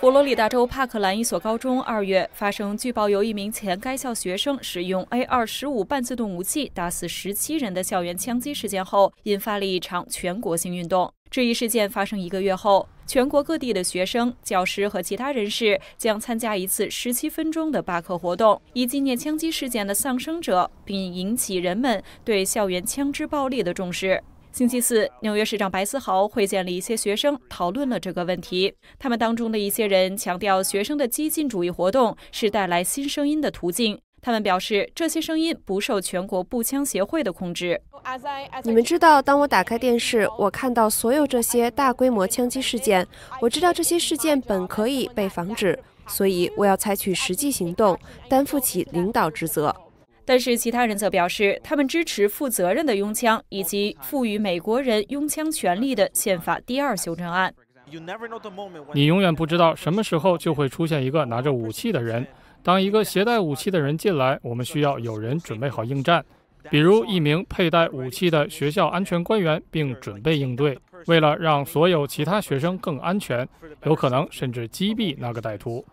佛罗里达州帕克兰一所高中二月发生据报由一名前该校学生使用 A-25 半自动武器打死十七人的校园枪击事件后，引发了一场全国性运动。这一事件发生一个月后，全国各地的学生、教师和其他人士将参加一次十七分钟的罢课活动，以纪念枪击事件的丧生者，并引起人们对校园枪支暴力的重视。星期四，纽约市长白思豪会见了一些学生，讨论了这个问题。他们当中的一些人强调，学生的激进主义活动是带来新声音的途径。他们表示，这些声音不受全国步枪协会的控制。你们知道，当我打开电视，我看到所有这些大规模枪击事件，我知道这些事件本可以被防止，所以我要采取实际行动，担负起领导职责。但是其他人则表示，他们支持负责任的拥枪以及赋予美国人拥枪权利的宪法第二修正案。你永远不知道什么时候就会出现一个拿着武器的人。当一个携带武器的人进来，我们需要有人准备好应战，比如一名佩戴武器的学校安全官员，并准备应对。为了让所有其他学生更安全，有可能甚至击毙那个歹徒。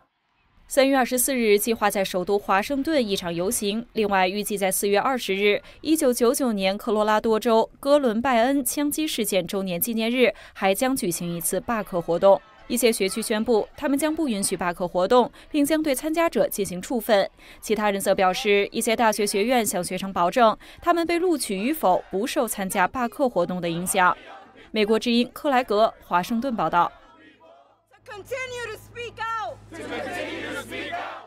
三月二十四日计划在首都华盛顿一场游行。另外，预计在四月二十日，一九九九年科罗拉多州哥伦拜恩枪击事件周年纪念日，还将举行一次罢课活动。一些学区宣布，他们将不允许罢课活动，并将对参加者进行处分。其他人则表示，一些大学学院向学生保证，他们被录取与否不受参加罢课活动的影响。美国之音克莱格，华盛顿报道。To speak out. To continue to speak out.